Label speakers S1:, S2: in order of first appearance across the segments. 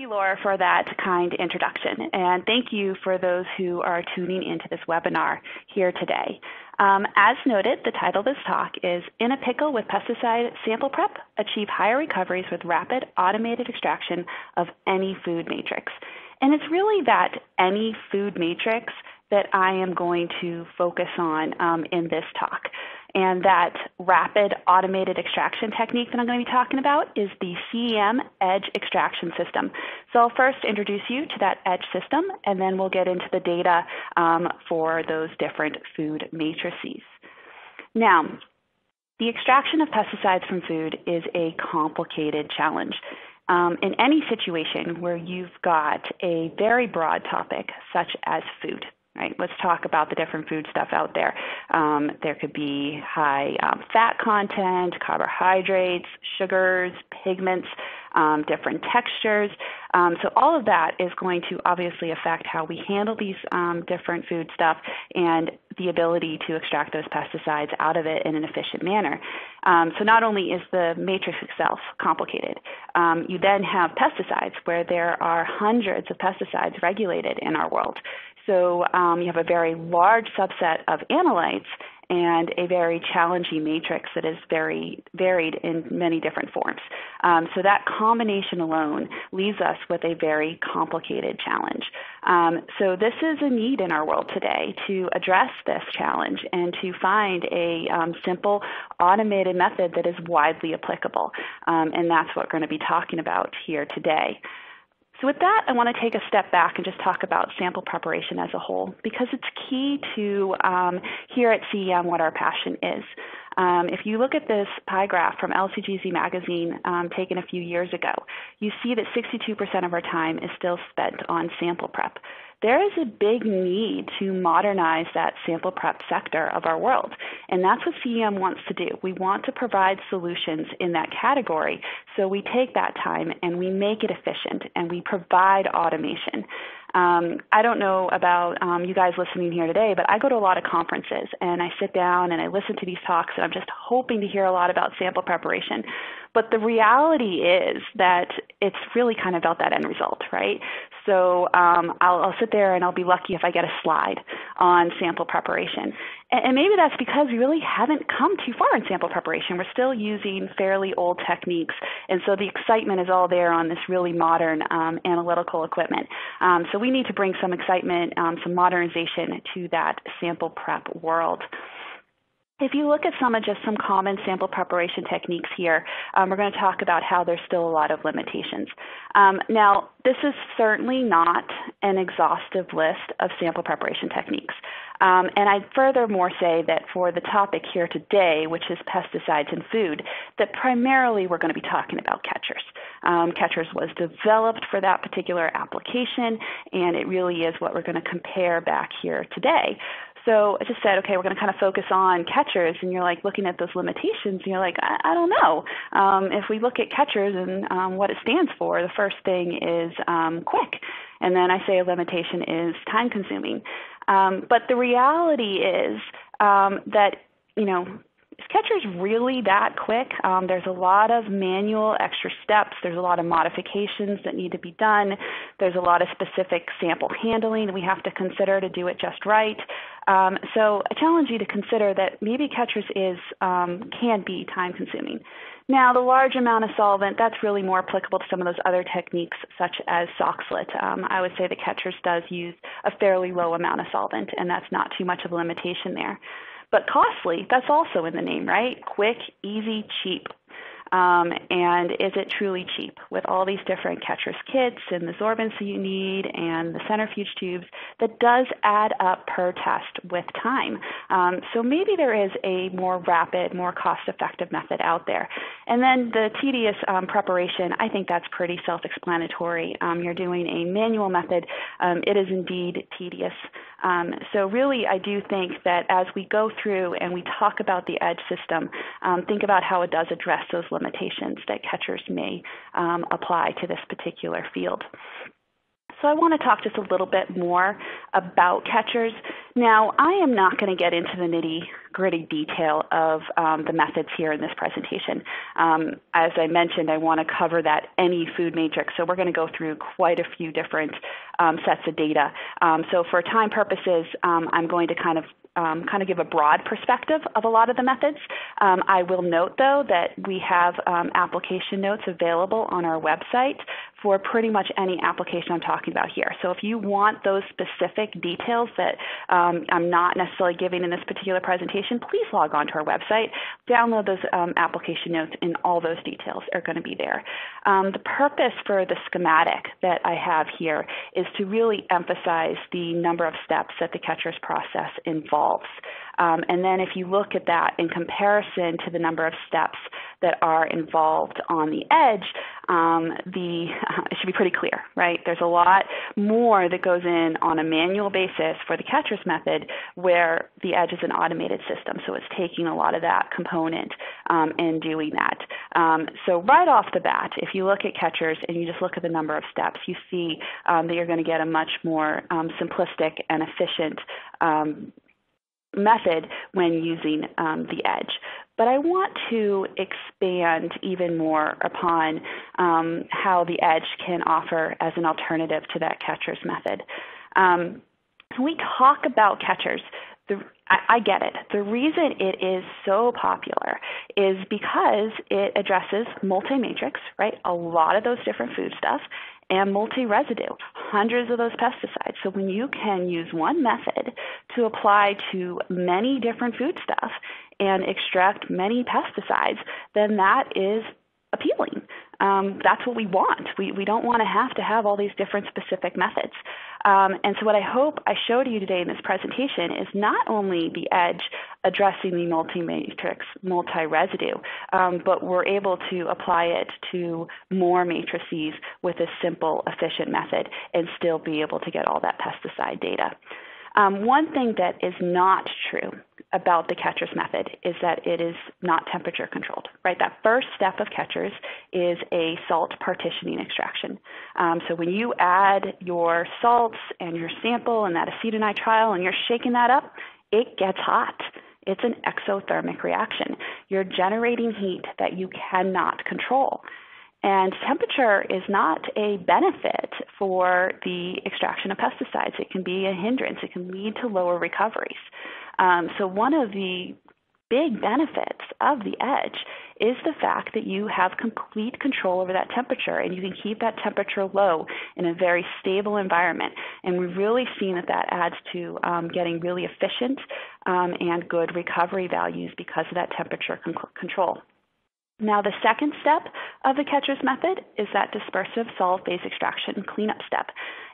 S1: you, Laura, for that kind introduction. And thank you for those who are tuning into this webinar here today. Um, as noted, the title of this talk is In a Pickle with Pesticide Sample Prep, Achieve Higher Recoveries with Rapid Automated Extraction of Any Food Matrix. And it's really that any food matrix that I am going to focus on um, in this talk. And that rapid automated extraction technique that I'm going to be talking about is the CEM Edge extraction system. So I'll first introduce you to that Edge system, and then we'll get into the data um, for those different food matrices. Now, the extraction of pesticides from food is a complicated challenge. Um, in any situation where you've got a very broad topic, such as food, right? Let's talk about the different food stuff out there. Um, there could be high um, fat content, carbohydrates, sugars, pigments, um, different textures. Um, so all of that is going to obviously affect how we handle these um, different food stuff and the ability to extract those pesticides out of it in an efficient manner. Um, so not only is the matrix itself complicated, you then have pesticides where there are hundreds of pesticides regulated in our world. So um, you have a very large subset of analytes and a very challenging matrix that is very varied in many different forms. Um, so that combination alone leaves us with a very complicated challenge. Um, so this is a need in our world today to address this challenge and to find a um, simple automated method that is widely applicable. Um, and that's what we're going to be talking about here today. So with that, I want to take a step back and just talk about sample preparation as a whole because it's key to um, here at CEM what our passion is. Um, if you look at this pie graph from LCGC magazine um, taken a few years ago, you see that 62% of our time is still spent on sample prep there is a big need to modernize that sample prep sector of our world. And that's what CEM wants to do. We want to provide solutions in that category. So we take that time and we make it efficient and we provide automation. Um, I don't know about um, you guys listening here today, but I go to a lot of conferences and I sit down and I listen to these talks and I'm just hoping to hear a lot about sample preparation. But the reality is that it's really kind of about that end result, right? So um, I'll, I'll, sit there and I'll be lucky if I get a slide on sample preparation. And, and, maybe that's because we really haven't come too far in sample preparation. We're still using fairly old techniques. And so the excitement is all there on this really modern um, analytical equipment. Um, so we need to bring some excitement, um, some modernization to that sample prep world. If you look at some of just some common sample preparation techniques here, um, we're going to talk about how there's still a lot of limitations. Um, now, this is certainly not an exhaustive list of sample preparation techniques. Um, and I'd furthermore say that for the topic here today, which is pesticides in food, that primarily we're going to be talking about QuEChERS. Um, QuEChERS was developed for that particular application, and it really is what we're going to compare back here today. So I just said, okay, we're going to kind of focus on QuEChERS, and you're like looking at those limitations, and you're like, I, I don't know. Um, if we look at QuEChERS and um, what it stands for, the first thing is um, quick, and then I say a limitation is time consuming. Um, but the reality is um, that you know is QuEChERS really that quick? Um, there's a lot of manual extra steps. There's a lot of modifications that need to be done. There's a lot of specific sample handling we have to consider to do it just right. Um, so I challenge you to consider that maybe QuEChERS is um, can be time consuming. Now, the large amount of solvent, that's really more applicable to some of those other techniques, such as Soxhlet. Um, I would say the QuEChERS does use a fairly low amount of solvent, and that's not too much of a limitation there. But costly, that's also in the name, right? Quick, easy, cheap. Um, and is it truly cheap with all these different QuEChERS kits and the sorbents that you need and the centrifuge tubes that does add up per test with time. Um, so maybe there is a more rapid, more cost-effective method out there. And then the tedious um, preparation, I think that's pretty self-explanatory. Um, you're doing a manual method. Um, it is indeed tedious. Um, so really, I do think that as we go through and we talk about the EDGE system, um, think about how it does address those limitations that QuEChERS may um, apply to this particular field. So I want to talk just a little bit more about QuEChERS Now, I am not going to get into the nitty gritty detail of um, the methods here in this presentation. Um, as I mentioned, I want to cover that any food matrix, so we're going to go through quite a few different um, sets of data. Um, so for time purposes, um, I'm going to kind of um, kind of give a broad perspective of a lot of the methods. Um, I will note, though, that we have um, application notes available on our website for pretty much any application I'm talking about here. So if you want those specific details that um, I'm not necessarily giving in this particular presentation, please log on to our website, download those um, application notes, and all those details are going to be there. Um, the purpose for the schematic that I have here is to really emphasize the number of steps that the QuEChERS process involves. Um, and then if you look at that in comparison to the number of steps that are involved on the edge, um, the uh, it should be pretty clear, right? There's a lot more that goes in on a manual basis for the QuEChERS method, where the edge is an automated system, so it's taking a lot of that component um, and doing that. Um, so right off the bat, if you look at QuEChERS and you just look at the number of steps, you see um, that you're going to get a much more um, simplistic and efficient method when using um, the edge. But I want to expand even more upon um, how the edge can offer as an alternative to that QuEChERS method. Um, we talk about QuEChERS, the, I, I get it. The reason it is so popular is because it addresses multi-matrix, right? A lot of those different foodstuffs, and multi-residue, hundreds of those pesticides. So when you can use one method to apply to many different foodstuffs and extract many pesticides, then that is appealing. Um, that's what we want. We, we don't want to have to have all these different specific methods. Um, and so what I hope I showed you today in this presentation is not only the edge addressing the multi-matrix, multi-residue, um, but we're able to apply it to more matrices with a simple, efficient method and still be able to get all that pesticide data. Um, one thing that is not true about the QuEChERS method is that it is not temperature controlled, right? That first step of QuEChERS is a salt partitioning extraction. Um, so when you add your salts and your sample and that acetonitrile and you're shaking that up, it gets hot. It's an exothermic reaction. You're generating heat that you cannot control. And temperature is not a benefit for the extraction of pesticides. It can be a hindrance. It can lead to lower recoveries. Um, so one of the big benefits of the edge is the fact that you have complete control over that temperature and you can keep that temperature low in a very stable environment. And we've really seen that that adds to um, getting really efficient um, and good recovery values because of that temperature con control. Now, the second step of the QuEChERS method is that dispersive solid phase extraction cleanup step.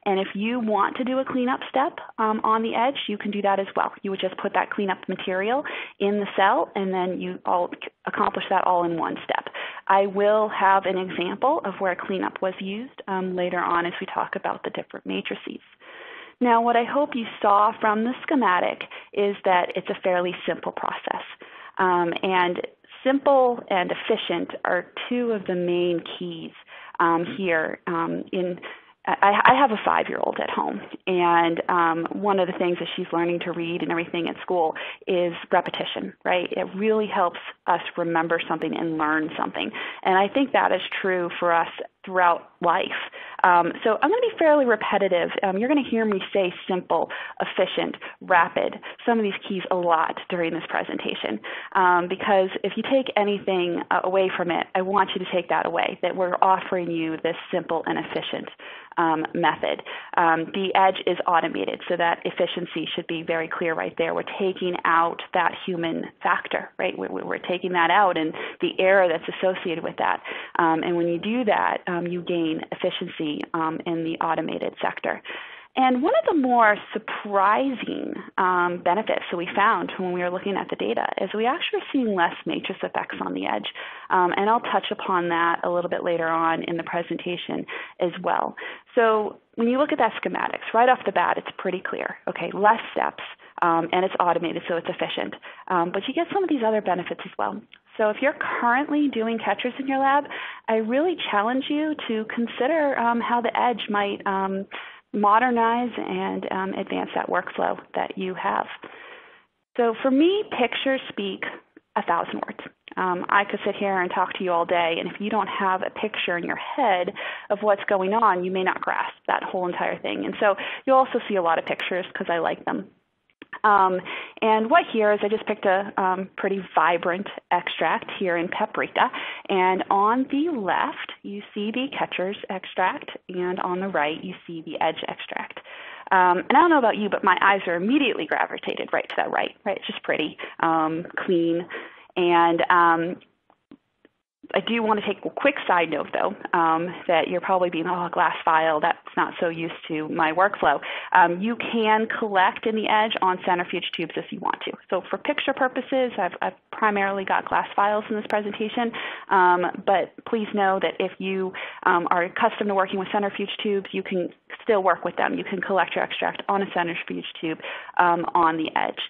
S1: And if you want to do a cleanup step um, on the edge, you can do that as well. You would just put that cleanup material in the cell, and then you all accomplish that all in one step. I will have an example of where cleanup was used um, later on as we talk about the different matrices. Now, what I hope you saw from the schematic is that it's a fairly simple process. Um, and simple and efficient are two of the main keys um, here um, in I, I have a five-year-old at home, and um, one of the things that she's learning to read and everything at school is repetition. Right? It really helps us remember something and learn something, and I think that is true for us throughout life. Um, so I'm going to be fairly repetitive. Um, you're going to hear me say simple, efficient, rapid, some of these keys a lot during this presentation. Um, because if you take anything uh, away from it, I want you to take that away, that we're offering you this simple and efficient um, method. Um, the edge is automated, so that efficiency should be very clear right there. We're taking out that human factor, right? We're, we're taking that out and the error that's associated with that. Um, and when you do that, um, you gain efficiency um, in the automated sector. And one of the more surprising um, benefits that we found when we were looking at the data is we actually are seeing less matrix effects on the edge. Um, and I'll touch upon that a little bit later on in the presentation as well. So when you look at that schematics, right off the bat, it's pretty clear. Okay, less steps, um, and it's automated, so it's efficient. Um, but you get some of these other benefits as well. So if you're currently doing QuEChERS in your lab, I really challenge you to consider um, how the edge might um, modernize and um, advance that workflow that you have. So for me, pictures speak a thousand words. Um, I could sit here and talk to you all day, and if you don't have a picture in your head of what's going on, you may not grasp that whole entire thing. And so you'll also see a lot of pictures because I like them. Um, and what here is I just picked a um, pretty vibrant extract here in paprika. And on the left, you see the QuEChERS extract, and on the right, you see the edge extract. Um, and I don't know about you, but my eyes are immediately gravitated right to that right. Right, it's just pretty, um, clean, and um, I do want to take a quick side note, though, um, that you're probably being, oh, glass vial, that's not so used to my workflow. Um, you can collect in the edge on centrifuge tubes if you want to. So for picture purposes, I've, I've primarily got glass vials in this presentation, um, but please know that if you um, are accustomed to working with centrifuge tubes, you can still work with them. You can collect your extract on a centrifuge tube um, on the edge.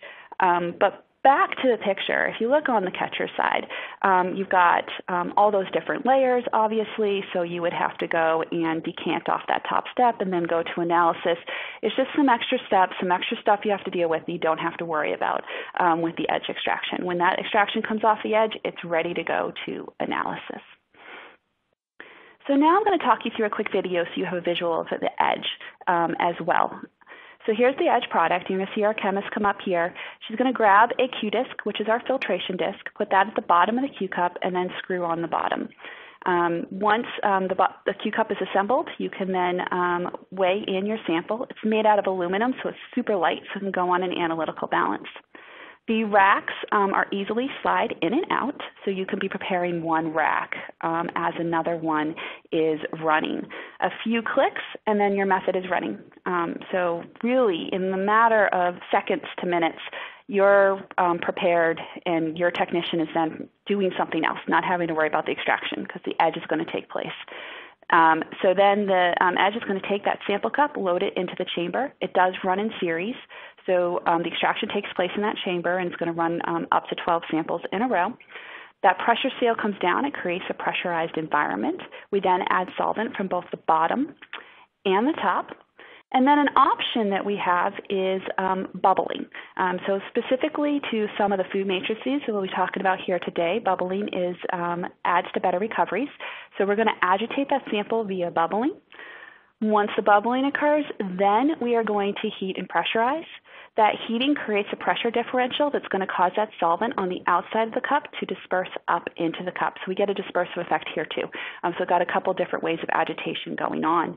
S1: Um, but back to the picture, if you look on the catcher side, um, you've got um, all those different layers, obviously, so you would have to go and decant off that top step and then go to analysis. It's just some extra steps, some extra stuff you have to deal with that you don't have to worry about um, with the edge extraction. When that extraction comes off the edge, it's ready to go to analysis. So now I'm going to talk you through a quick video so you have a visual of the edge um, as well. So here's the Edge product. You're going to see our chemist come up here. She's going to grab a Q-disc, which is our filtration disc, put that at the bottom of the Q-cup, and then screw on the bottom. Um, once um, the, the Q-cup is assembled, you can then um, weigh in your sample. It's made out of aluminum, so it's super light, so it can go on an analytical balance. The racks um, are easily slide in and out, so you can be preparing one rack um, as another one is running. A few clicks, and then your method is running. Um, so really, in the matter of seconds to minutes, you're um, prepared and your technician is then doing something else, not having to worry about the extraction because the edge is going to take place. Um, so then the um, edge is going to take that sample cup, load it into the chamber. It does run in series, so um, the extraction takes place in that chamber and it's going to run um, up to 12 samples in a row. That pressure seal comes down, it creates a pressurized environment. We then add solvent from both the bottom and the top. And then an option that we have is um, bubbling. Um, so specifically to some of the food matrices that we'll be talking about here today, bubbling is um, adds to better recoveries. So we're going to agitate that sample via bubbling. Once the bubbling occurs, then we are going to heat and pressurize. That heating creates a pressure differential that's going to cause that solvent on the outside of the cup to disperse up into the cup. So we get a dispersive effect here too. Um, so got a couple different ways of agitation going on.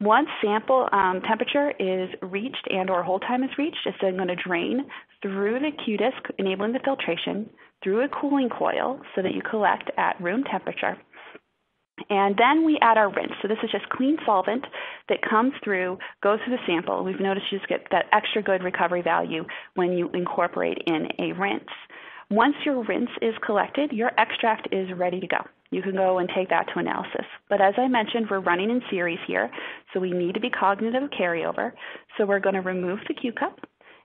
S1: Once sample um, temperature is reached and or hold time is reached, it's then going to drain through the Q-disc, enabling the filtration, through a cooling coil so that you collect at room temperature. And then we add our rinse. So this is just clean solvent that comes through, goes through the sample. We've noticed you just get that extra good recovery value when you incorporate in a rinse. Once your rinse is collected, your extract is ready to go. You can go and take that to analysis. But as I mentioned, we're running in series here, so we need to be cognizant of carryover. So we're going to remove the Q cup,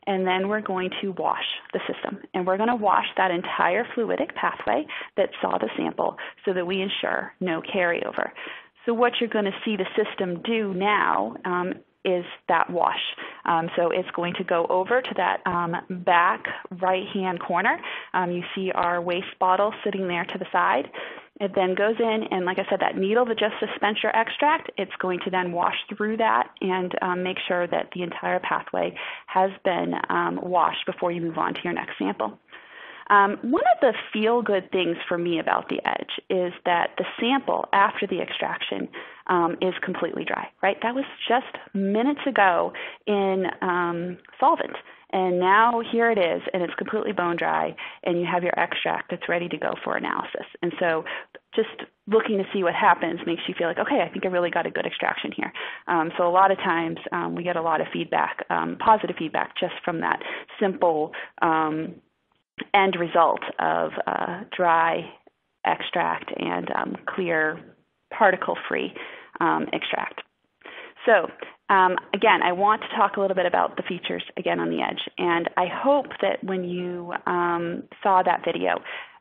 S1: and then we're going to wash the system. And we're going to wash that entire fluidic pathway that saw the sample so that we ensure no carryover. So what you're going to see the system do now um, is that wash. Um, so it's going to go over to that um, back right hand corner. Um, you see our waste bottle sitting there to the side. It then goes in, and like I said, that needle that just suspends your extract, it's going to then wash through that and um, make sure that the entire pathway has been um, washed before you move on to your next sample. Um, one of the feel good things for me about the edge is that the sample after the extraction um, is completely dry, right? That was just minutes ago in um, solvent. And now here it is, and it's completely bone dry, and you have your extract that's ready to go for analysis. And so just looking to see what happens makes you feel like, okay, I think I really got a good extraction here. Um, so a lot of times um, we get a lot of feedback, um, positive feedback, just from that simple um, end result of uh, dry extract and um, clear particle-free um, extract. So um, again, I want to talk a little bit about the features again on the edge, and I hope that when you um, saw that video,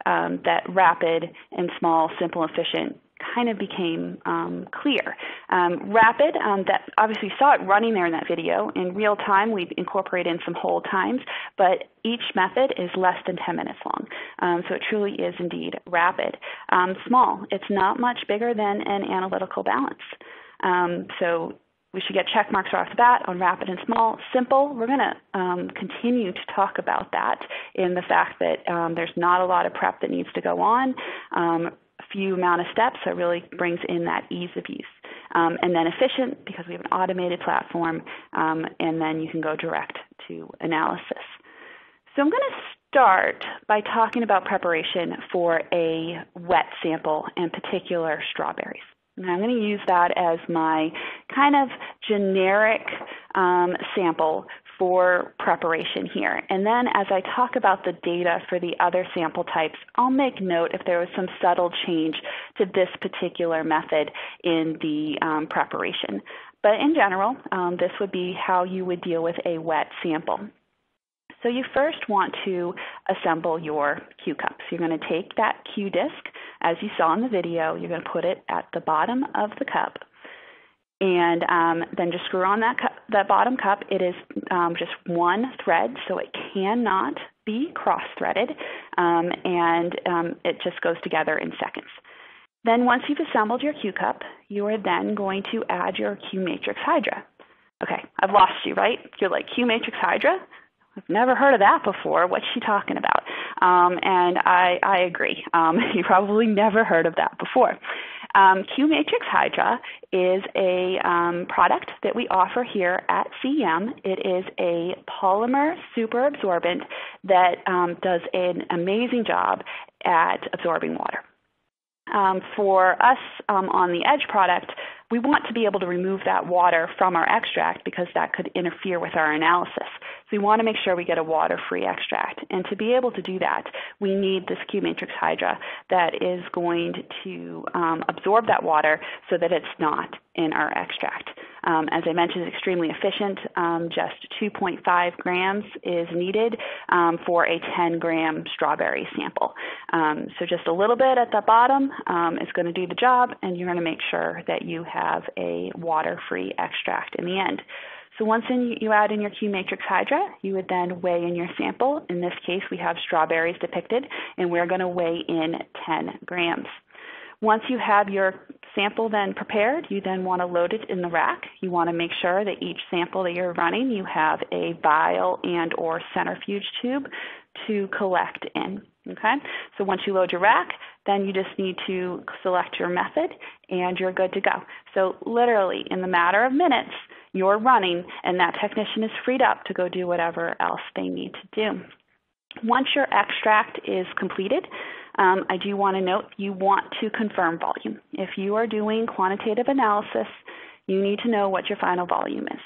S1: um, that rapid and small, simple, efficient kind of became um, clear. Um, rapid, um, that obviously saw it running there in that video. In real time, we've incorporated in some hold times, but each method is less than 10 minutes long. Um, so it truly is indeed rapid. Um, small, it's not much bigger than an analytical balance. Um, so we should get check marks right off the bat on rapid and small. Simple, we're going to um, continue to talk about that in the fact that um, there's not a lot of prep that needs to go on. Um, a few amount of steps, it really brings in that ease of use. Um, and then efficient because we have an automated platform, um, and then you can go direct to analysis. So I'm going to start by talking about preparation for a wet sample, in particular strawberries. And I'm going to use that as my kind of generic um, sample for preparation here. And then as I talk about the data for the other sample types, I'll make note if there was some subtle change to this particular method in the um, preparation. But in general, um, this would be how you would deal with a wet sample. So you first want to assemble your Q cups. You're going to take that Q disc, as you saw in the video, you're going to put it at the bottom of the cup, and um, then just screw on that, cup, that bottom cup. It is um, just one thread, so it cannot be cross-threaded, um, and um, it just goes together in seconds. Then once you've assembled your Q cup, you are then going to add your Q matrix hydra. Okay, I've lost you, right? You're like, Q matrix hydra? I've never heard of that before. What's she talking about? Um, and I, I agree. Um, you probably never heard of that before. Um, Q Matrix Hydra is a um, product that we offer here at CEM. It is a polymer super absorbent that um, does an amazing job at absorbing water. Um, for us um, on the Edge product, we want to be able to remove that water from our extract because that could interfere with our analysis. So we want to make sure we get a water-free extract. And to be able to do that, we need this Q-matrix hydra that is going to um, absorb that water so that it's not in our extract. Um, as I mentioned, it's extremely efficient. Um, just 2.5 grams is needed um, for a 10 gram strawberry sample. Um, so just a little bit at the bottom um, is going to do the job, and you're going to make sure that you have a water-free extract in the end. So once in, you add in your Q matrix hydra, you would then weigh in your sample. In this case, we have strawberries depicted, and we're going to weigh in 10 grams. Once you have your sample then prepared, you then want to load it in the rack. You want to make sure that each sample that you're running, you have a vial and or centrifuge tube to collect in. Okay, so once you load your rack, then you just need to select your method and you're good to go. So literally in the matter of minutes, you're running and that technician is freed up to go do whatever else they need to do. Once your extract is completed, um, I do want to note you want to confirm volume. If you are doing quantitative analysis, you need to know what your final volume is.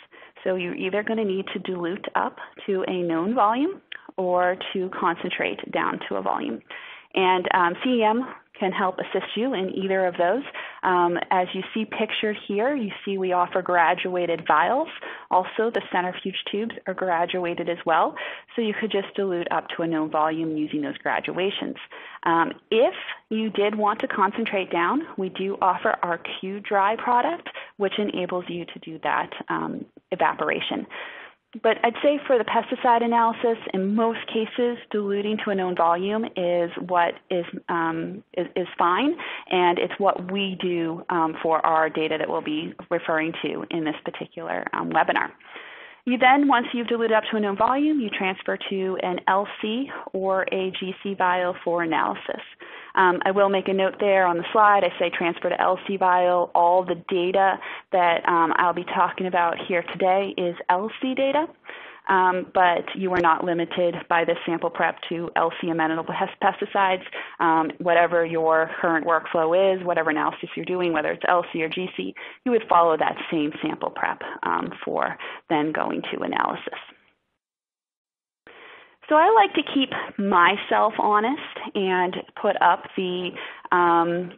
S1: So you're either going to need to dilute up to a known volume or to concentrate down to a volume. And um, CEM can help assist you in either of those. Um, as you see pictured here, you see we offer graduated vials. Also, the centrifuge tubes are graduated as well, so you could just dilute up to a known volume using those graduations. Um, if you did want to concentrate down, we do offer our Q-Dry product, which enables you to do that um, evaporation. But I'd say for the pesticide analysis, in most cases, diluting to a known volume is what is, um, is, is, fine, and it's what we do um, for our data that we'll be referring to in this particular um, webinar. You then, once you've diluted up to a known volume, you transfer to an LC or a GC vial for analysis. Um, I will make a note there on the slide. I say transfer to LC vial. All the data that um, I'll be talking about here today is LC data. Um, but you are not limited by this sample prep to LC amenable pesticides. Um, whatever your current workflow is, whatever analysis you're doing, whether it's LC or GC, you would follow that same sample prep um, for then going to analysis. So I like to keep myself honest and put up the um,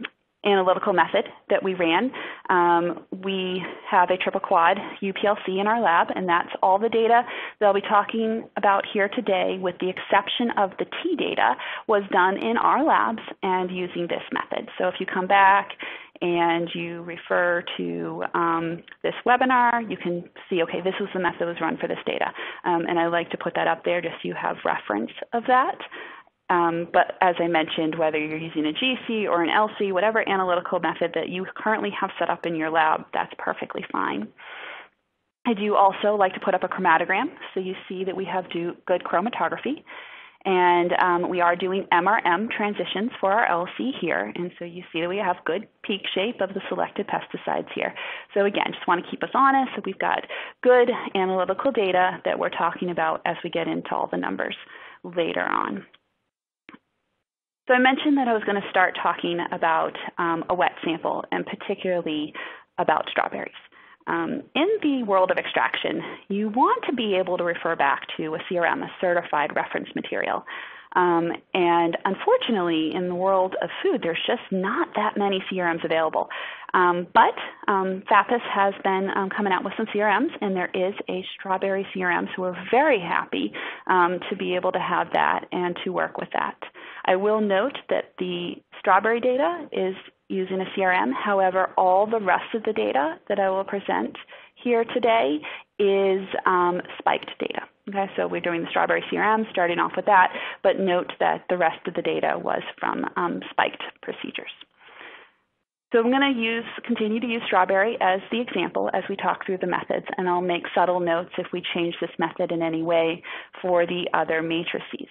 S1: analytical method that we ran. Um, we have a triple quad UPLC in our lab, and that's all the data that I'll be talking about here today, with the exception of the tea data, was done in our labs and using this method. So if you come back and you refer to um, this webinar, you can see, okay, this was the method that was run for this data. Um, and I like to put that up there just so you have reference of that. Um, but as I mentioned, whether you're using a GC or an LC, whatever analytical method that you currently have set up in your lab, that's perfectly fine. I do also like to put up a chromatogram so you see that we have do good chromatography. And um, we are doing MRM transitions for our LC here. And so you see that we have good peak shape of the selected pesticides here. So again, just want to keep us honest that we've got good analytical data that we're talking about as we get into all the numbers later on. So I mentioned that I was going to start talking about um, a wet sample and particularly about strawberries. Um, in the world of extraction, you want to be able to refer back to a CRM, a certified reference material. Um, and unfortunately, in the world of food, there's just not that many CRMs available. Um, but um, FAPAS has been um, coming out with some CRMs, and there is a strawberry CRM, so we're very happy um, to be able to have that and to work with that. I will note that the strawberry data is using a CRM. However, all the rest of the data that I will present here today is um, spiked data. Okay, so we're doing the strawberry CRM, starting off with that, but note that the rest of the data was from um, spiked procedures. So I'm going to use, continue to use strawberry as the example as we talk through the methods, and I'll make subtle notes if we change this method in any way for the other matrices.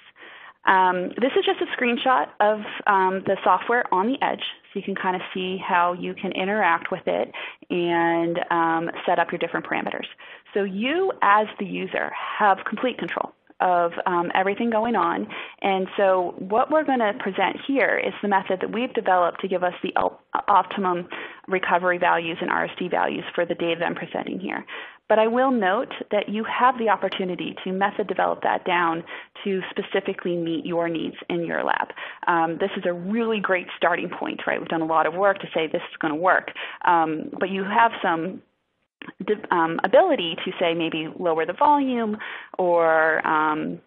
S1: Um, this is just a screenshot of um, the software on the edge, so you can kind of see how you can interact with it and um, set up your different parameters. So you, as the user, have complete control of um, everything going on. And so what we're going to present here is the method that we've developed to give us the optimum recovery values and RSD values for the data that I'm presenting here. But I will note that you have the opportunity to method develop that down to specifically meet your needs in your lab. Um, this is a really great starting point, right? We've done a lot of work to say this is going to work, um, but you have some um, ability to say maybe lower the volume or um,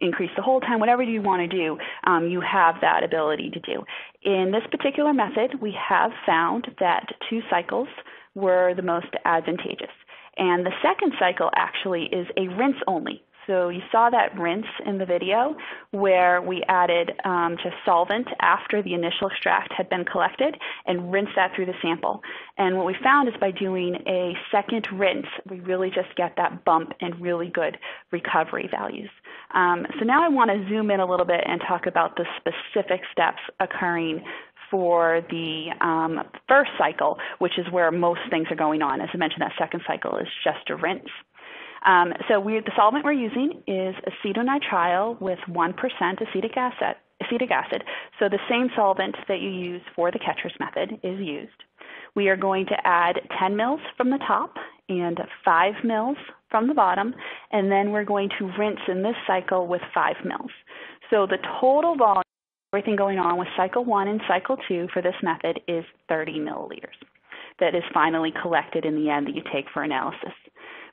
S1: increase the hold time, whatever you want to do, um, you have that ability to do. In this particular method, we have found that two cycles were the most advantageous. And the second cycle actually is a rinse only. So you saw that rinse in the video where we added um, just solvent after the initial extract had been collected and rinse that through the sample. And what we found is by doing a second rinse, we really just get that bump and really good recovery values. Um, so now I want to zoom in a little bit and talk about the specific steps occurring for the um, first cycle, which is where most things are going on. As I mentioned, that second cycle is just a rinse. Um, so we, the solvent we're using is acetonitrile with 1% acetic acid, acetic acid. So the same solvent that you use for the QuEChERS method is used. We are going to add 10 mils from the top and 5 mils from the bottom, and then we're going to rinse in this cycle with 5 mils. So the total volume everything going on with cycle one and cycle two for this method is 30 milliliters that is finally collected in the end that you take for analysis.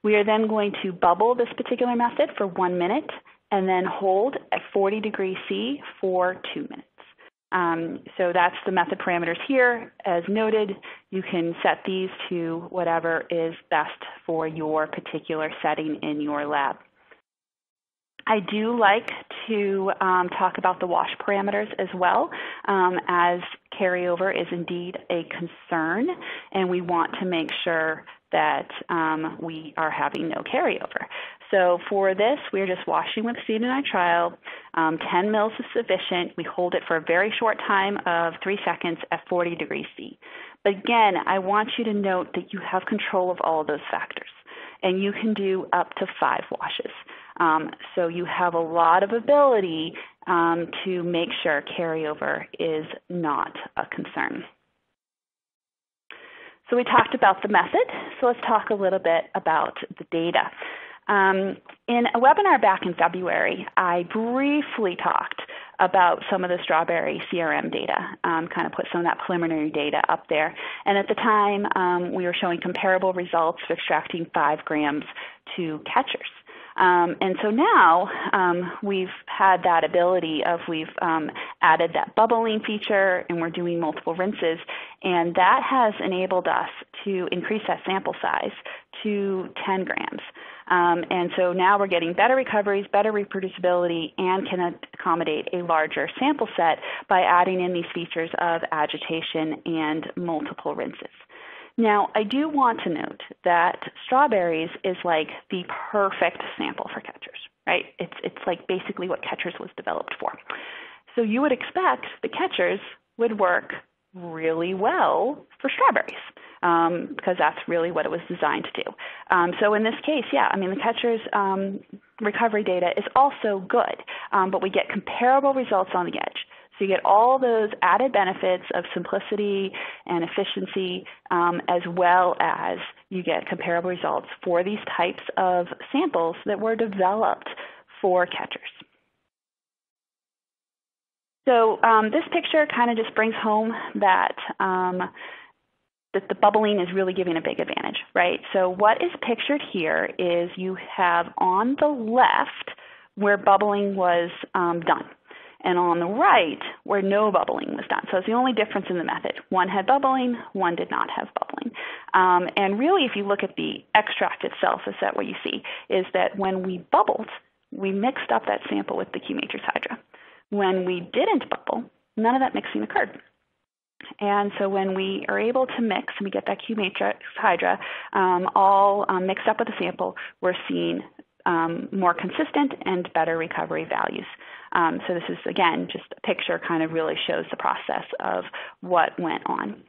S1: We are then going to bubble this particular method for one minute and then hold at 40 degrees C for two minutes. Um, so that's the method parameters here. As noted, you can set these to whatever is best for your particular setting in your lab. I do like to um, talk about the wash parameters as well, um, as carryover is indeed a concern, and we want to make sure that um, we are having no carryover. So for this, we're just washing with acetonitrile. Um, 10 mils is sufficient. We hold it for a very short time of three seconds at 40 degrees C. But again, I want you to note that you have control of all of those factors, and you can do up to five washes. Um, so you have a lot of ability um, to make sure carryover is not a concern. So we talked about the method, so let's talk a little bit about the data. Um, in a webinar back in February, I briefly talked about some of the strawberry CRM data, um, kind of put some of that preliminary data up there. And at the time, um, we were showing comparable results for extracting five grams to QuEChERS. Um, and so now um, we've had that ability of we've um, added that bubbling feature and we're doing multiple rinses. And that has enabled us to increase that sample size to 10 grams. Um, and so now we're getting better recoveries, better reproducibility, and can accommodate a larger sample set by adding in these features of agitation and multiple rinses. Now, I do want to note that strawberries is like the perfect sample for QuEChERS, right? It's, it's like basically what QuEChERS was developed for. So you would expect the QuEChERS would work really well for strawberries um, because that's really what it was designed to do. Um, so in this case, yeah, I mean the QuEChERS um, recovery data is also good, um, but we get comparable results on the edge. So you get all those added benefits of simplicity and efficiency, um, as well as you get comparable results for these types of samples that were developed for QuEChERS. So um, this picture kind of just brings home that um, that the bubbling is really giving a big advantage, right? So what is pictured here is you have on the left where bubbling was um, done, and on the right where no bubbling was done. So it's the only difference in the method. One had bubbling, one did not have bubbling. Um, and really, if you look at the extract itself, is that what you see? Is that when we bubbled, we mixed up that sample with the Q matrix hydra. When we didn't bubble, none of that mixing occurred. And so when we are able to mix and we get that Q matrix hydra um, all um, mixed up with the sample, we're seeing um, more consistent and better recovery values. Um, so this is, again, just a picture kind of really shows the process of what went on.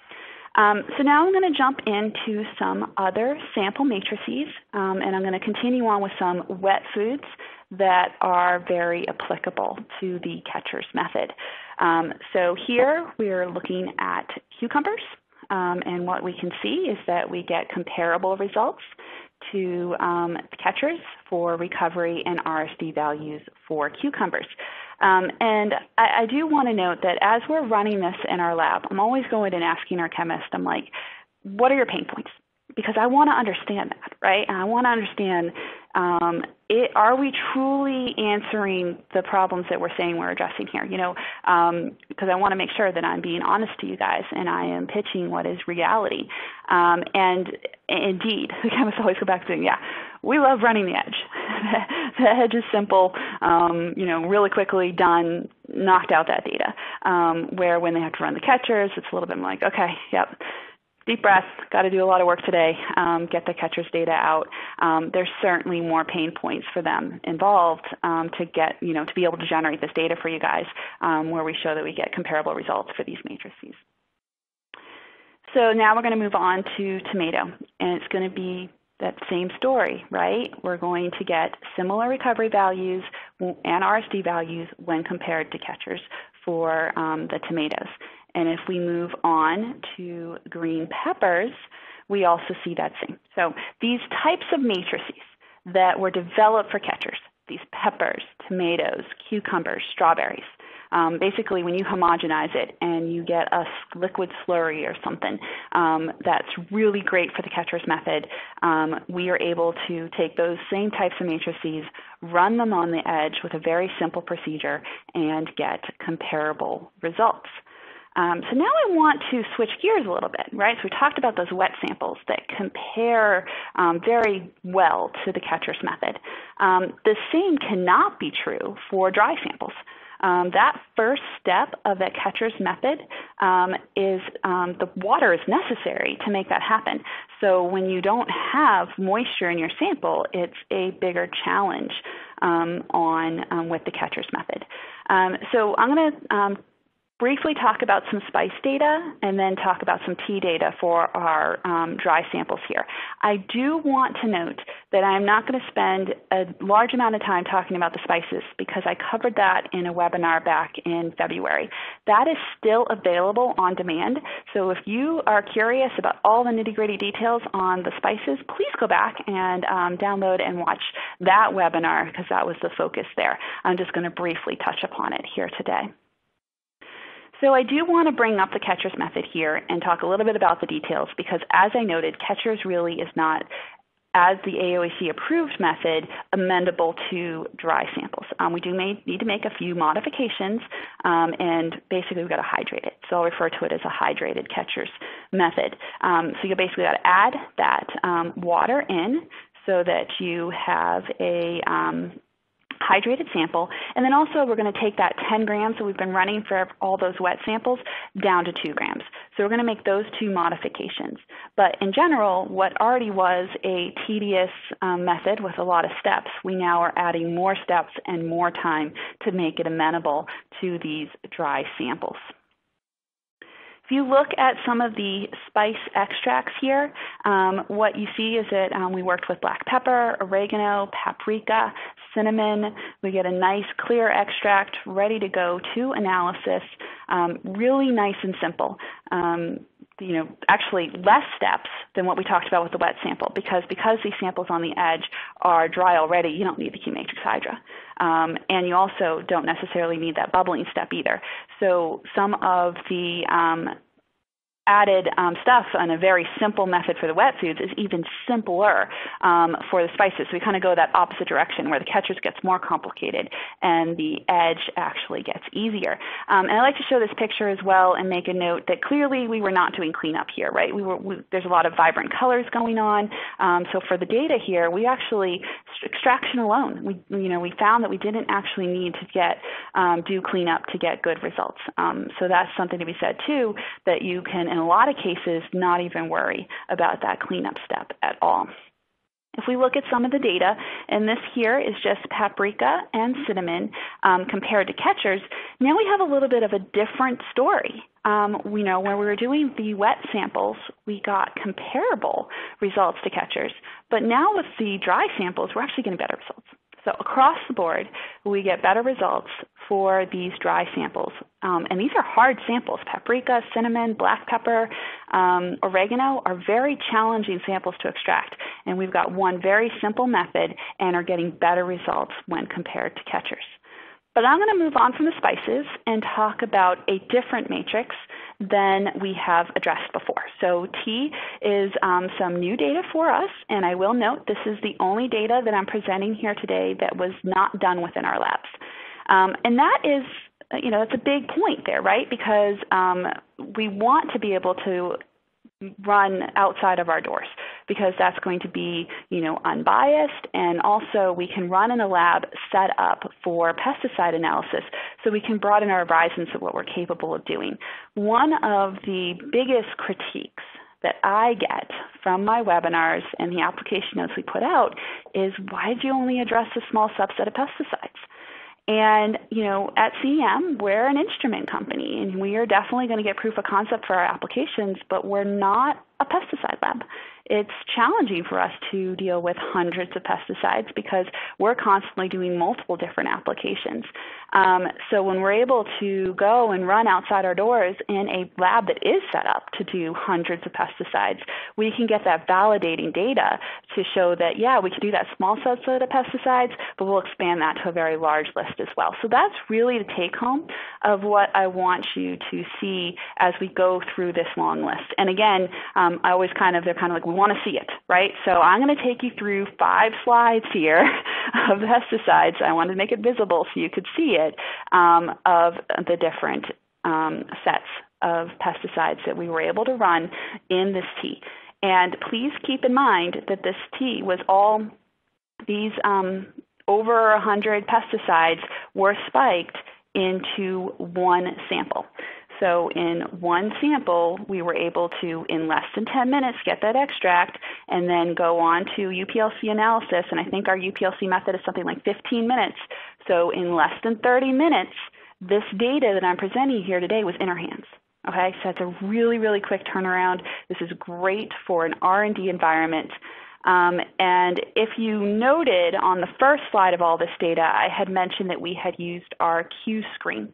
S1: Um, so now I'm going to jump into some other sample matrices, um, and I'm going to continue on with some wet foods that are very applicable to the QuEChERS method. Um, so here we're looking at cucumbers, um, and what we can see is that we get comparable results to um, QuEChERS for recovery and RSD values for cucumbers. Um, and I, I do want to note that as we're running this in our lab, I'm always going and asking our chemist, I'm like, what are your pain points? Because I want to understand that, right? And I want to understand um, it, are we truly answering the problems that we're saying we're addressing here? You know, because um, I want to make sure that I'm being honest to you guys and I am pitching what is reality. Um, and indeed, the chemists always go back to, yeah, we love running the edge. the edge is simple, um, you know, really quickly done, knocked out that data. Um, where when they have to run the QuEChERS, it's a little bit more like, okay, yep, deep breath, got to do a lot of work today, um, get the QuEChERS data out. Um, there's certainly more pain points for them involved um, to get, you know, to be able to generate this data for you guys um, where we show that we get comparable results for these matrices. So now we're going to move on to tomato, and it's going to be that same story, right? We're going to get similar recovery values and RSD values when compared to QuEChERS for um, the tomatoes. And if we move on to green peppers, we also see that same. So these types of matrices that were developed for QuEChERS, these peppers, tomatoes, cucumbers, strawberries, um, basically when you homogenize it and you get a liquid slurry or something um, that's really great for the QuEChERS method, um, we are able to take those same types of matrices, run them on the edge with a very simple procedure, and get comparable results. Um, so now I want to switch gears a little bit, right? So we talked about those wet samples that compare um, very well to the QuEChERS method. Um, the same cannot be true for dry samples. Um, that first step of that QuEChERS method um, is um, the water is necessary to make that happen. So when you don't have moisture in your sample, it's a bigger challenge on with the QuEChERS method. So I'm going to briefly talk about some spice data and then talk about some tea data for our um, dry samples here. I do want to note that I'm not going to spend a large amount of time talking about the spices because I covered that in a webinar back in February. That is still available on demand, so if you are curious about all the nitty-gritty details on the spices, please go back and um, download and watch that webinar because that was the focus there. I'm just going to briefly touch upon it here today. So I do want to bring up the QuEChERS method here and talk a little bit about the details because as I noted, QuEChERS really is not as the AOAC approved method, amendable to dry samples. Um, we do may, need to make a few modifications, um, and basically we've got to hydrate it. So I'll refer to it as a hydrated QuEChERS method. Um, so you basically got to add that um, water in so that you have a um, hydrated sample. And then also we're going to take that 10 grams that we've been running for all those wet samples down to 2 grams. So we're going to make those two modifications. But in general, what already was a tedious um, method with a lot of steps, we now are adding more steps and more time to make it amenable to these dry samples. If you look at some of the spice extracts here, um, what you see is that um, we worked with black pepper, oregano, paprika, cinnamon. We get a nice clear extract ready to go to analysis, um, really nice and simple. Um, you know, actually less steps than what we talked about with the wet sample because because these samples on the edge are dry already, you don't need the Q matrix hydra. Um, and you also don't necessarily need that bubbling step either. So some of the um, added um, stuff and a very simple method for the wet foods is even simpler um, for the spices. So we kind of go that opposite direction where the QuEChERS gets more complicated and the edge actually gets easier. Um, and I like to show this picture as well and make a note that clearly we were not doing cleanup here, right? We were, we, there's a lot of vibrant colors going on. Um, so for the data here, we actually, extraction alone, we, you know, we found that we didn't actually need to get, um, do cleanup to get good results. Um, so that's something to be said too, that you can in a lot of cases, not even worry about that cleanup step at all. If we look at some of the data, and this here is just paprika and cinnamon um, compared to QuEChERS, now we have a little bit of a different story. Um, we know when we were doing the wet samples, we got comparable results to QuEChERS. But now with the dry samples, we're actually getting better results. So across the board, we get better results for these dry samples. Um, and these are hard samples. Paprika, cinnamon, black pepper, um, oregano are very challenging samples to extract. And we've got one very simple method and are getting better results when compared to QuEChERS. But I'm going to move on from the spices and talk about a different matrix than we have addressed before. So tea is um, some new data for us, and I will note this is the only data that I'm presenting here today that was not done within our labs. Um, and that is, you know, that's a big point there, right? Because um, we want to be able to run outside of our doors because that's going to be, you know, unbiased and also we can run in a lab set up for pesticide analysis so we can broaden our horizons of what we're capable of doing. One of the biggest critiques that I get from my webinars and the application notes we put out is why did you only address a small subset of pesticides? And, you know, at CEM, we're an instrument company, and we are definitely going to get proof of concept for our applications, but we're not a pesticide lab it's challenging for us to deal with hundreds of pesticides because we're constantly doing multiple different applications. Um, so when we're able to go and run outside our doors in a lab that is set up to do hundreds of pesticides, we can get that validating data to show that, yeah, we can do that small subset of pesticides, but we'll expand that to a very large list as well. So that's really the take home of what I want you to see as we go through this long list. And again, um, I always kind of, they're kind of like, want to see it, right? So I'm going to take you through five slides here of pesticides. I wanted to make it visible so you could see it um, of the different um, sets of pesticides that we were able to run in this tea. And please keep in mind that this tea was all these um, over 100 pesticides were spiked into one sample. So in one sample, we were able to, in less than 10 minutes, get that extract and then go on to UPLC analysis. And I think our UPLC method is something like 15 minutes. So in less than 30 minutes, this data that I'm presenting here today was in our hands. Okay, so it's a really, really quick turnaround. This is great for an R&D environment. Um, and if you noted on the first slide of all this data, I had mentioned that we had used our Q screen.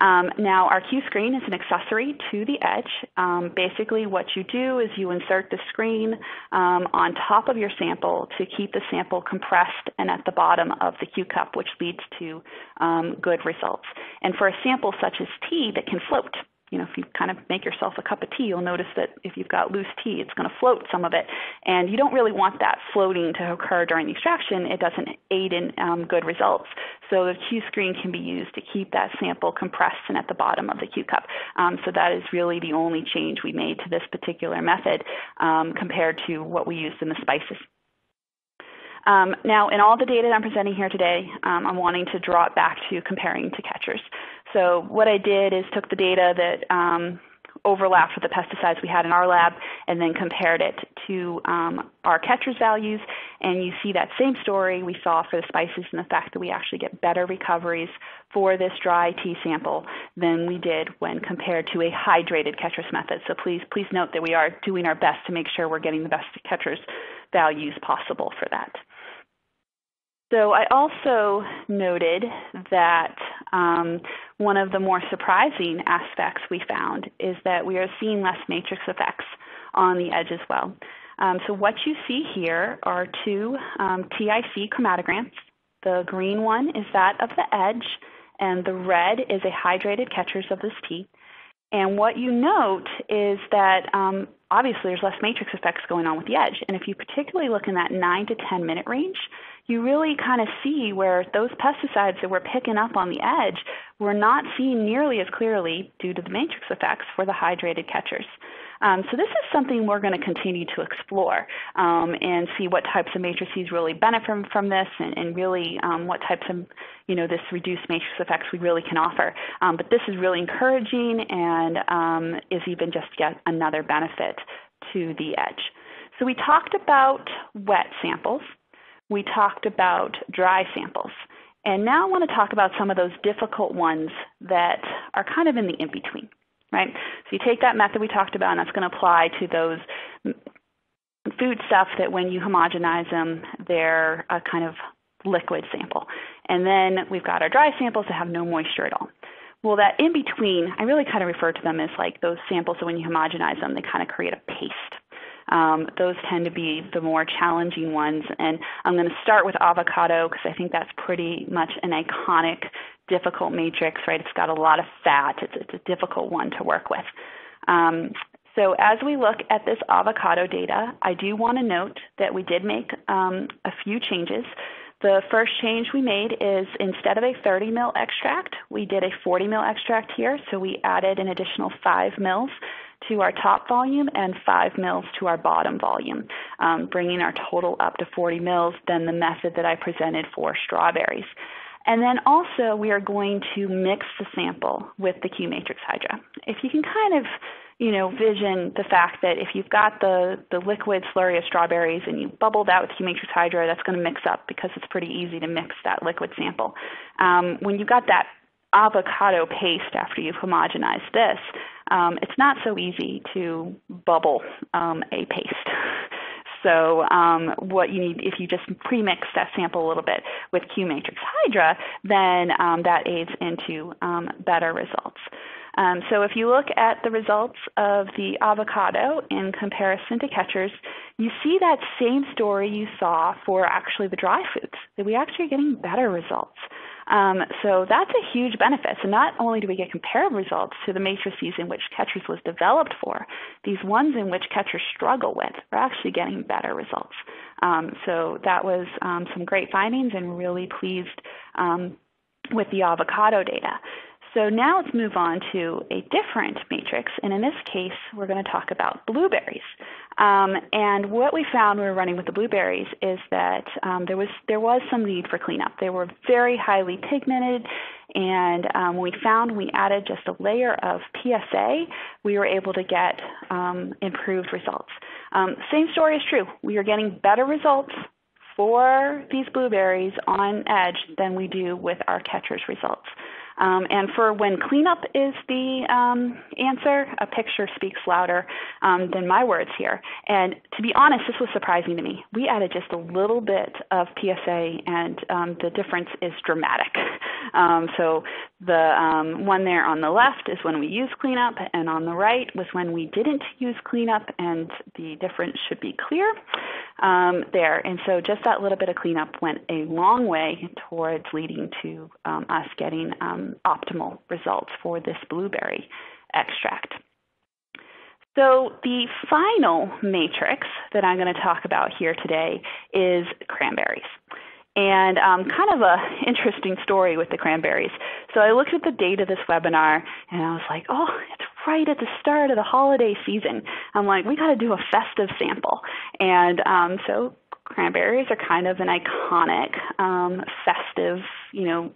S1: Um, now, our Q screen is an accessory to the edge. Um, basically, what you do is you insert the screen um, on top of your sample to keep the sample compressed and at the bottom of the Q cup, which leads to um, good results. And for a sample such as tea that can float, you know, if you kind of make yourself a cup of tea, you'll notice that if you've got loose tea, it's going to float some of it. And you don't really want that floating to occur during the extraction. It doesn't aid in um, good results. So the Q screen can be used to keep that sample compressed and at the bottom of the Q cup. Um, so that is really the only change we made to this particular method um, compared to what we used in the spices. Um, now, in all the data that I'm presenting here today, um, I'm wanting to draw it back to comparing to QuEChERS. So what I did is took the data that um, overlapped with the pesticides we had in our lab and then compared it to um, our QuEChERS values. And you see that same story we saw for the spices and the fact that we actually get better recoveries for this dry tea sample than we did when compared to a hydrated QuEChERS method. So please, please note that we are doing our best to make sure we're getting the best QuEChERS values possible for that. So I also noted that um, one of the more surprising aspects we found is that we are seeing less matrix effects on the edge as well. Um, so what you see here are two um, TIC chromatograms. The green one is that of the edge, and the red is a hydrated QuEChERS of this tea. And what you note is that um, obviously there's less matrix effects going on with the edge. And if you particularly look in that 9 to 10 minute range, you really kind of see where those pesticides that we're picking up on the edge were not seen nearly as clearly due to the matrix effects for the hydrated QuEChERS. Um, so this is something we're going to continue to explore um, and see what types of matrices really benefit from, from this and, and really um, what types of, you know, this reduced matrix effects we really can offer. Um, but this is really encouraging and um, is even just yet another benefit to the edge. So we talked about wet samples. We talked about dry samples. And now I want to talk about some of those difficult ones that are kind of in the in-between, right? So you take that method we talked about, and that's going to apply to those food stuff that when you homogenize them, they're a kind of liquid sample. And then we've got our dry samples that have no moisture at all. Well, that in between, I really kind of refer to them as like those samples that when you homogenize them, they kind of create a paste. Um, those tend to be the more challenging ones. And I'm going to start with avocado because I think that's pretty much an iconic, difficult matrix, right? It's got a lot of fat. It's, it's a difficult one to work with. Um, so as we look at this avocado data, I do want to note that we did make um, a few changes. The first change we made is instead of a 30 mil extract, we did a 40 mil extract here. So we added an additional 5 mils to our top volume and 5 mils to our bottom volume, um, bringing our total up to 40 mils than the method that I presented for strawberries. And then also we are going to mix the sample with the Q matrix hydra. If you can kind of you know, vision the fact that if you've got the, the liquid slurry of strawberries and you bubble that with Q matrix hydra, that's going to mix up because it's pretty easy to mix that liquid sample. Um, when you've got that avocado paste after you've homogenized this, um, it's not so easy to bubble um, a paste. So um, what you need, if you just premix that sample a little bit with Q matrix hydra, then um, that aids into um, better results. Um, so if you look at the results of the avocado in comparison to QuEChERS, you see that same story you saw for actually the dry foods, that we actually are getting better results. Um, so that's a huge benefit. So not only do we get comparable results to the matrices in which QuEChERS was developed for, these ones in which QuEChERS struggle with, we're actually getting better results. Um, so that was um, some great findings and really pleased um, with the avocado data. So now let's move on to a different matrix, and in this case, we're going to talk about blueberries. Um, and what we found when we were running with the blueberries is that um, there was there was some need for cleanup. They were very highly pigmented, and um, we found we added just a layer of PSA, we were able to get um, improved results. Um, same story is true. We are getting better results for these blueberries on edge than we do with our QuEChERS results. Um, and for when cleanup is the um, answer, a picture speaks louder um, than my words here. And to be honest, this was surprising to me. We added just a little bit of PSA, and um, the difference is dramatic. Um, so the um, one there on the left is when we use cleanup, and on the right was when we didn't use cleanup, and the difference should be clear um, there. And so just that little bit of cleanup went a long way towards leading to um, us getting um, optimal results for this blueberry extract. So the final matrix that I'm going to talk about here today is cranberries. And um, kind of a interesting story with the cranberries. So I looked at the date of this webinar and I was like, oh, it's right at the start of the holiday season. I'm like, we got to do a festive sample. And um, so cranberries are kind of an iconic um, festive, you know,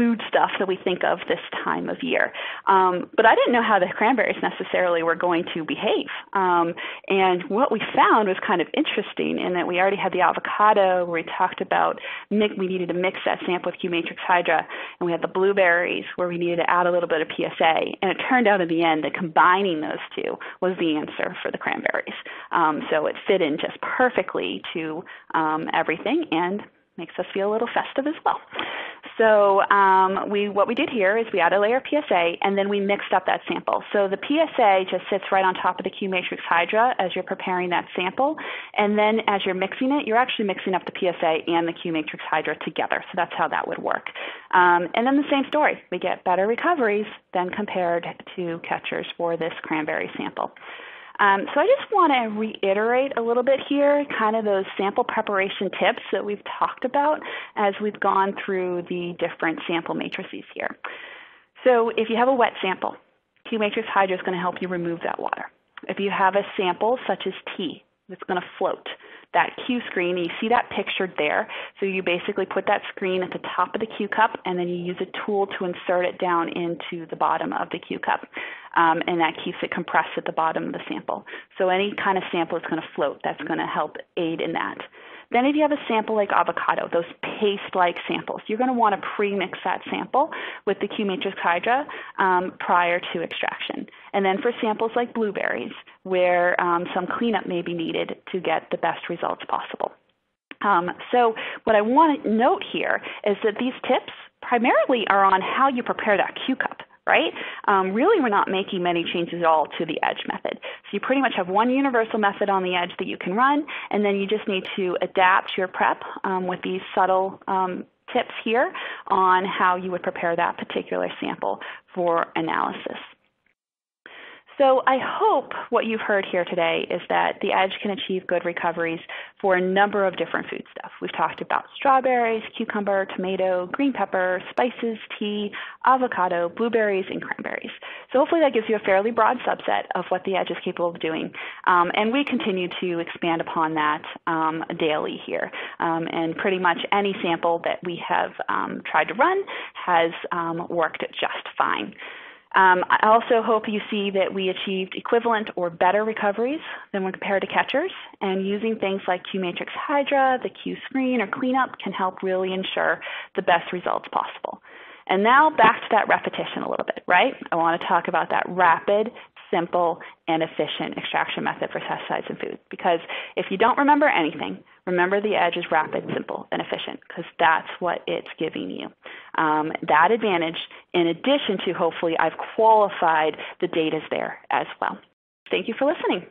S1: food stuff that we think of this time of year. Um, but I didn't know how the cranberries necessarily were going to behave. Um, and what we found was kind of interesting in that we already had the avocado where we talked about mix, we needed to mix that sample with Q matrix hydra, and we had the blueberries where we needed to add a little bit of PSA. And it turned out in the end that combining those two was the answer for the cranberries. Um, so it fit in just perfectly to um, everything and makes us feel a little festive as well. So um, we, what we did here is we added a layer of PSA and then we mixed up that sample. So the PSA just sits right on top of the Q matrix Hydra as you're preparing that sample. And then as you're mixing it, you're actually mixing up the PSA and the Q matrix Hydra together. So that's how that would work. Um, and then the same story. We get better recoveries than compared to QuEChERS for this cranberry sample. Um, so I just want to reiterate a little bit here, kind of those sample preparation tips that we've talked about as we've gone through the different sample matrices here. So if you have a wet sample, Q matrix hydra is going to help you remove that water. If you have a sample such as tea that's going to float, that Q screen, you see that pictured there. So you basically put that screen at the top of the Q cup, and then you use a tool to insert it down into the bottom of the Q cup. Um, and that keeps it compressed at the bottom of the sample. So any kind of sample is going to float. That's going to help aid in that. Then if you have a sample like avocado, those paste-like samples, you're going to want to pre-mix that sample with the Q-matrix hydra um, prior to extraction. And then for samples like blueberries, where um, some cleanup may be needed to get the best results possible. Um, so what I want to note here is that these tips primarily are on how you prepare that Q cup right? Um, really, we're not making many changes at all to the edge method. So you pretty much have one universal method on the edge that you can run, and then you just need to adapt your prep um, with these subtle um, tips here on how you would prepare that particular sample for analysis. So I hope what you've heard here today is that the Edge can achieve good recoveries for a number of different food foodstuffs. We've talked about strawberries, cucumber, tomato, green pepper, spices, tea, avocado, blueberries, and cranberries. So hopefully that gives you a fairly broad subset of what the Edge is capable of doing. Um, and we continue to expand upon that um, daily here. Um, and pretty much any sample that we have um, tried to run has um, worked just fine. Um, I also hope you see that we achieved equivalent or better recoveries than when compared to QuEChERS, and using things like Q-matrix Hydra, the Q-screen, or cleanup can help really ensure the best results possible. And now back to that repetition a little bit, right? I want to talk about that rapid, simple, and efficient extraction method for pesticides and food. Because if you don't remember anything, remember the edge is rapid, simple, and efficient because that's what it's giving you. Um, that advantage, in addition to hopefully I've qualified the data there as well. Thank you for listening.